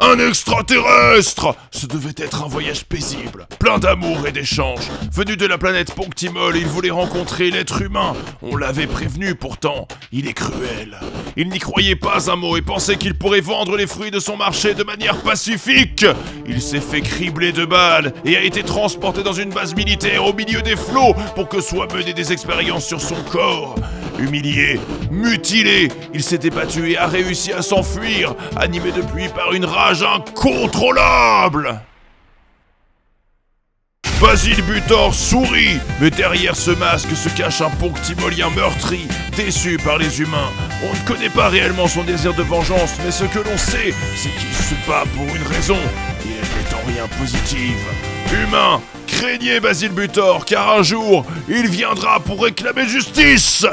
Un extraterrestre Ce devait être un voyage paisible, plein d'amour et d'échanges. Venu de la planète Ponctimol, il voulait rencontrer l'être humain. On l'avait prévenu pourtant, il est cruel. Il n'y croyait pas un mot et pensait qu'il pourrait vendre les fruits de son marché de manière pacifique. Il s'est fait cribler de balles et a été transporté dans une base militaire au milieu des flots pour que soient menées des expériences sur son corps. Humilié, mutilé, il s'était battu et a réussi à s'enfuir, animé depuis par une incontrôlable. Basile Butor sourit, mais derrière ce masque se cache un ponctimolien meurtri, déçu par les humains. On ne connaît pas réellement son désir de vengeance, mais ce que l'on sait, c'est qu'il se bat pour une raison, et elle n'est en rien positive. Humain, craignez Basile Butor, car un jour, il viendra pour réclamer justice